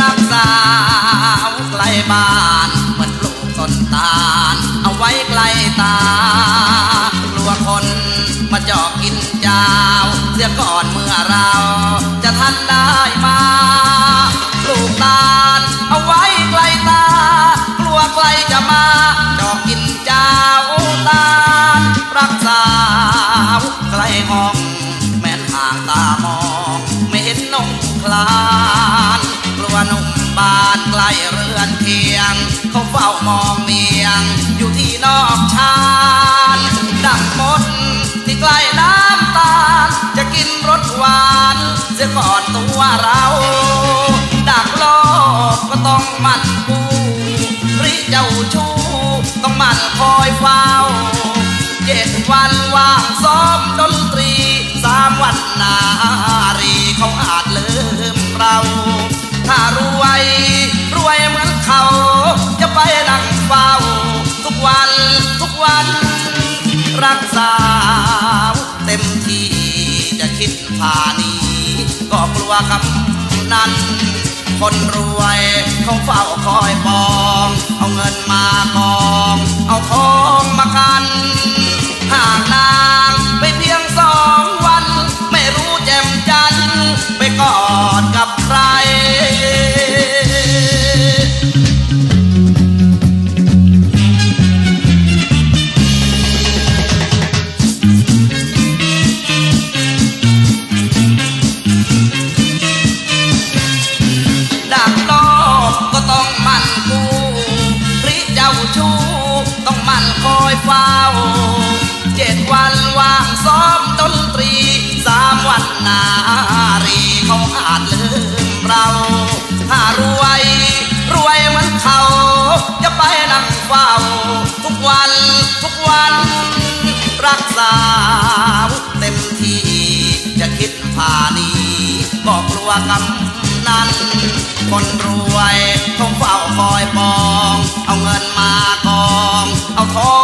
รักสาไกลบ้านเหมือนลูกต้นตาลเอาไว้ใกล้ตากลัวคนมาจาะกินจ้าเสียก่อนเมื่อเราจะทันได้ จะมาเจาะกินเจ้าตารักสาไกลห้อง แม้นห่างตามอง ไม่เห็นนงคลานกลัวหนุ่มบานใกล้เรือนเคียง เขาเฝ้ามองเมียง อยู่ที่นอกชานดังมดที่ใกล้น้ำตาล จะกินรสหวานเสียก่อนตัวเรา ดักโลกก็ต้องมันกู จ้าชู้ต้องมันคอยเฝ้าเจ็ดวันว่างซ้อมดนตรีสามวันนารีเขาอาจลืมเรา ถ้ารวยรวยเหมือนเขา จะไปนั่งเฝ้า ทุกวันทุกวัน รักสาวเต็มที่จะคิดพานีก็กลัวคำนั้น คนรวยเขาเฝ้าคอยปอง เอาเงินมากอง เอาท ฝ้าทุกวันทุกวัน รักสาวเต็มที่ จะคิดพานีก็กลัวกำนั้น คนรวยเขาเฝ้าคอยปอง เอาเงินมากอง เอาทอง